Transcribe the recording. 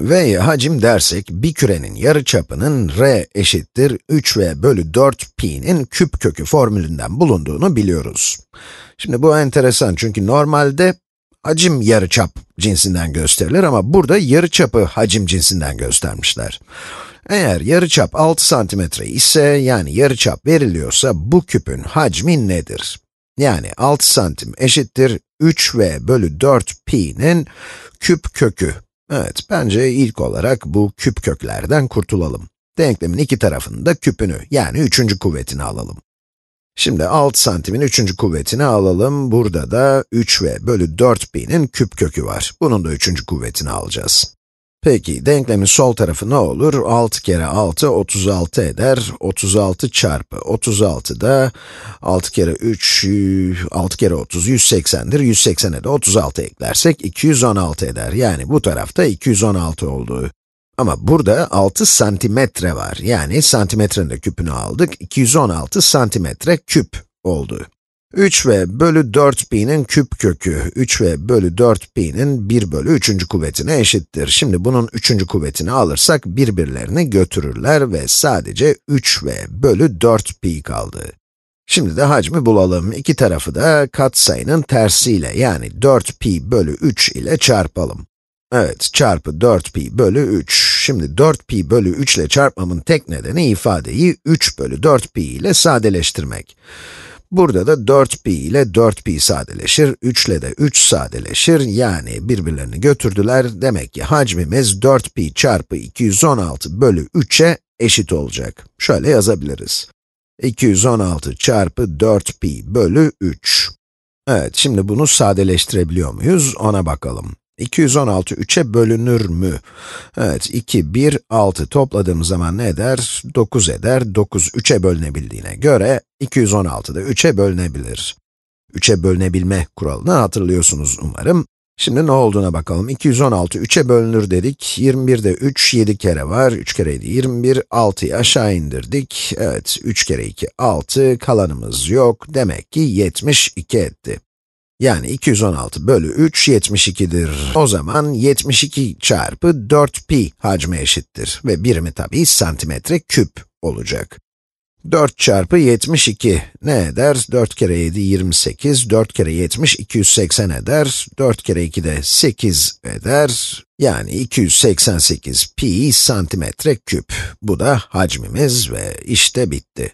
V hacim dersek, bir kürenin yarıçapının r eşittir 3v bölü 4 pi'nin küp kökü formülünden bulunduğunu biliyoruz. Şimdi bu enteresan çünkü normalde hacim yarıçap cinsinden gösterilir ama burada yarıçapı hacim cinsinden göstermişler. Eğer yarıçap 6 santimetre ise, yani yarıçap veriliyorsa bu küpün hacmi nedir? Yani 6 santim eşittir 3v bölü 4 pi'nin küp kökü. Evet, bence ilk olarak bu küp köklerden kurtulalım. Denklemin iki tarafında küpünü, yani üçüncü kuvvetini alalım. Şimdi 6 santimin üçüncü kuvvetini alalım. Burada da 3v bölü 4 pi'nin küp kökü var. Bunun da üçüncü kuvvetini alacağız. Peki, denklemin sol tarafı ne olur? 6 kere 6, 36 eder. 36 çarpı 36 da 6 kere 3, 6 kere 30, 180'dir. 180'e de 36 eklersek 216 eder. Yani bu tarafta 216 oldu. Ama burada 6 santimetre var. Yani santimetrenin de küpünü aldık. 216 santimetre küp oldu. 3v bölü 4pi'nin küp kökü, 3v bölü 4pi'nin 1 bölü 3. kuvvetine eşittir. Şimdi bunun 3. kuvvetini alırsak birbirlerini götürürler ve sadece 3v bölü 4pi kaldı. Şimdi de hacmi bulalım. İki tarafı da katsayının tersiyle yani 4pi bölü 3 ile çarpalım. Evet, çarpı 4pi bölü 3. Şimdi 4pi bölü 3 ile çarpmamın tek nedeni ifadeyi 3 bölü 4pi ile sadeleştirmek. Burada da 4pi ile 4pi sadeleşir, 3 ile de 3 sadeleşir, yani birbirlerini götürdüler. Demek ki hacmimiz 4pi çarpı 216 bölü 3'e eşit olacak. Şöyle yazabiliriz. 216 çarpı 4pi bölü 3. Evet, şimdi bunu sadeleştirebiliyor muyuz? Ona bakalım. 216 3'e bölünür mü? Evet, 2, 1, 6 topladığım zaman ne eder? 9 eder. 9 3'e bölünebildiğine göre 216 da 3'e bölünebilir. 3'e bölünebilme kuralını hatırlıyorsunuz umarım. Şimdi ne olduğuna bakalım. 216 3'e bölünür dedik. 21'de 3, 7 kere var. 3 kere 7, 21. 6'yı aşağı indirdik. Evet, 3 kere 2, 6. Kalanımız yok. Demek ki 72 etti. Yani 216 bölü 3, 72'dir. O zaman 72 çarpı 4pi hacmi eşittir. Ve birimi tabii santimetre küp olacak. 4 çarpı 72 ne eder? 4 kere 7, 28, 4 kere 70, 280 eder. 4 kere 2 de 8 eder. Yani 288 pi santimetre küp. Bu da hacmimiz ve işte bitti.